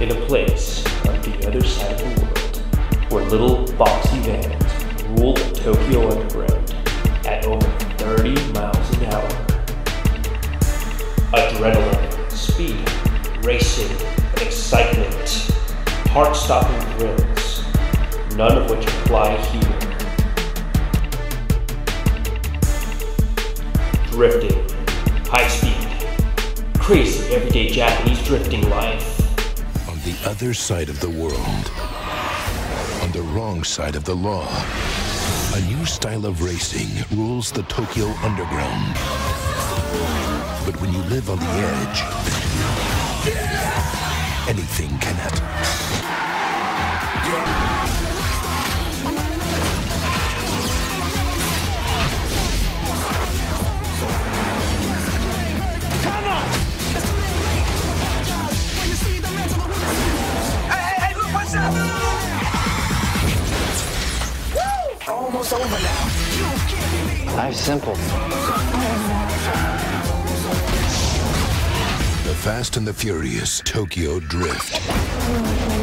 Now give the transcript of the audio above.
in a place on the other side of the world where little boxy vans rule the Tokyo Underground at over 30 miles an hour. Adrenaline, speed, racing, excitement, heart-stopping thrills, none of which apply here. Drifting, high speed, crazy everyday Japanese drifting life. Other side of the world, on the wrong side of the law, a new style of racing rules the Tokyo Underground. But when you live on the edge, anything can happen. Almost over now. Life's simple. The Fast and the Furious Tokyo Drift.